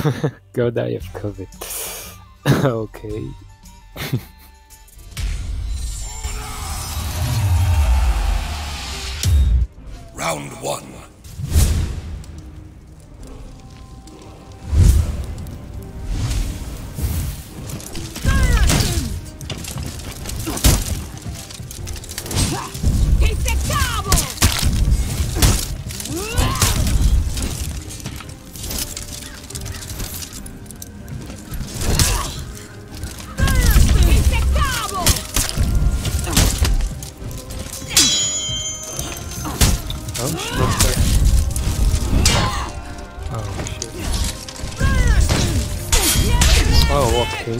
Go die of COVID. okay. Round one. Oh.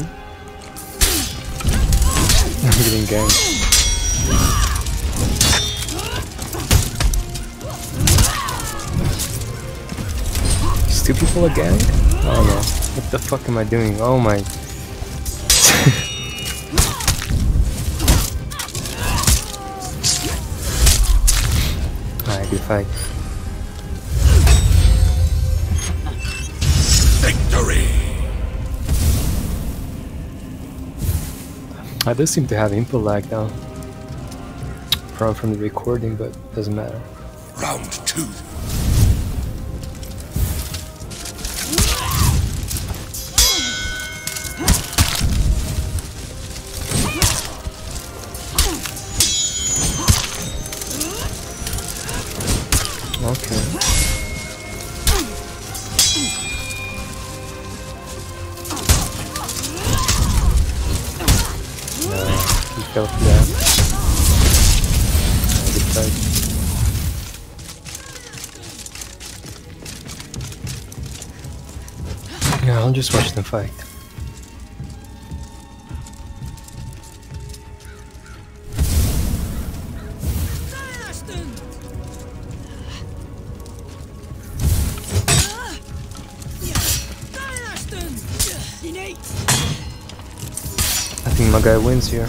I'm getting ganked. Two people again? Oh no. What the fuck am I doing? Oh my. Alright, good fight. I do seem to have input lag now. Uh, from from the recording, but doesn't matter. Round two. Okay. Good fight. Yeah, I'll just watch them fight. I think my guy wins here.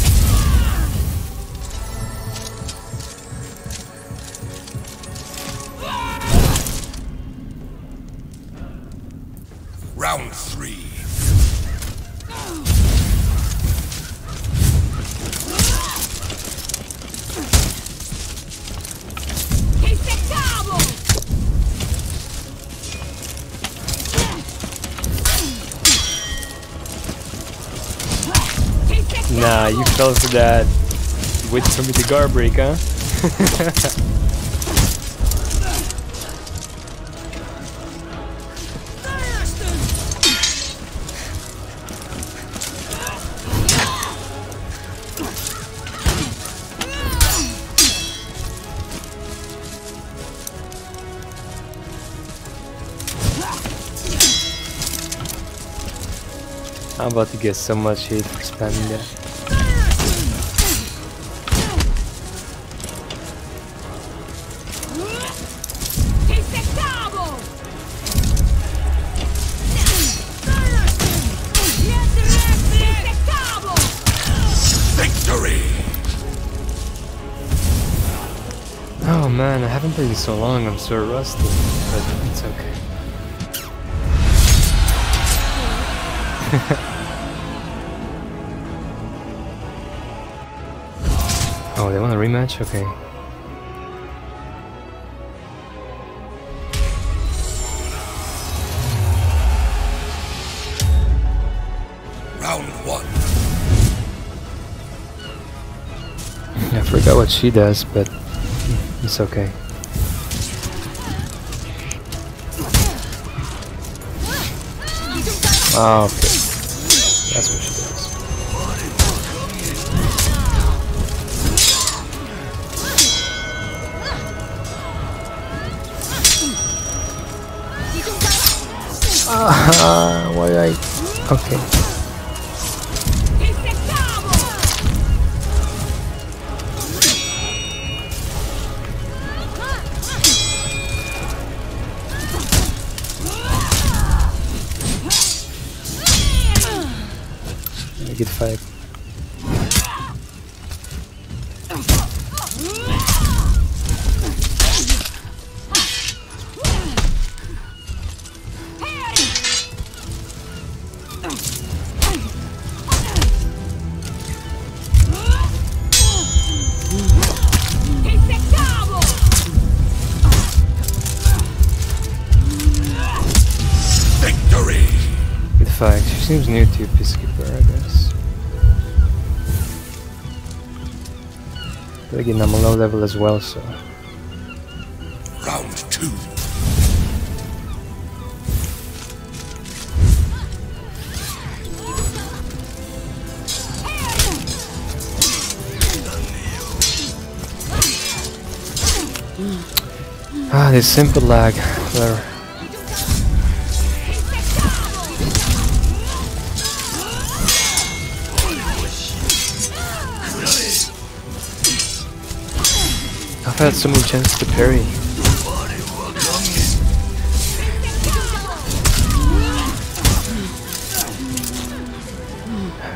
Nah, you fell for that. Wait for me to guard break, huh? I'm about to get so much hate for spamming that. Man, I haven't played in so long, I'm so rusty. But it's okay. oh, they want a rematch? Okay. Round one. I forgot what she does, but it's okay. Oh, okay. That's what she does. Ah, why I? Okay. Good fight. Victory! Good fight. She seems new to Peacekeeper, I guess. Again, I'm a low level as well, so. Round two. Ah, this simple lag. Whatever. I've had so many chances to parry.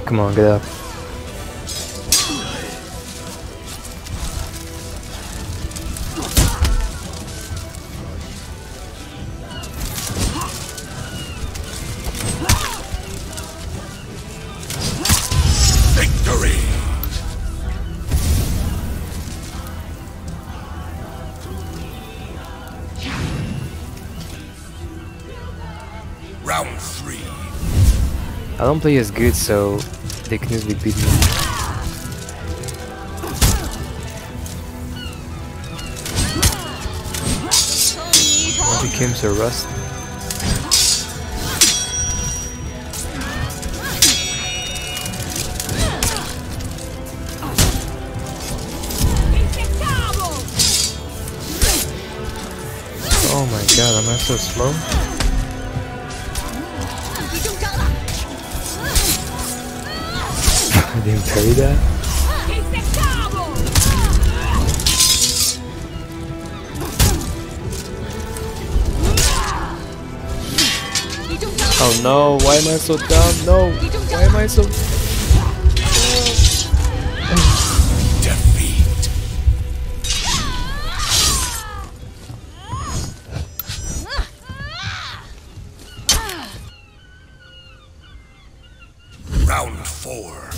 Come on, get up. I don't play as good, so they can easily beat me. I became so rusty. Oh my god, am I so slow? didn't say that? Oh no, why am I so dumb? No, why am I so... Defeat. Round four.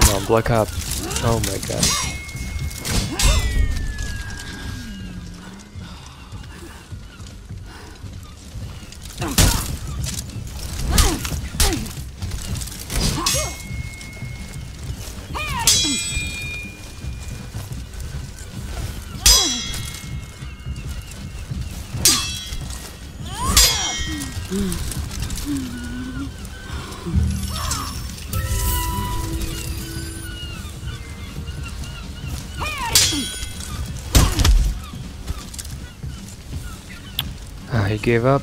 Come on, block up. Oh my god. He gave up.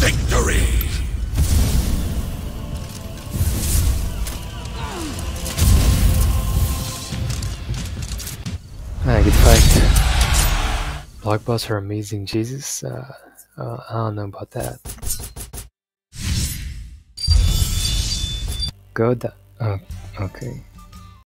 Victory. Ah, good fight. Block boss are amazing, Jesus. Uh, uh, I don't know about that. Go da- oh, okay.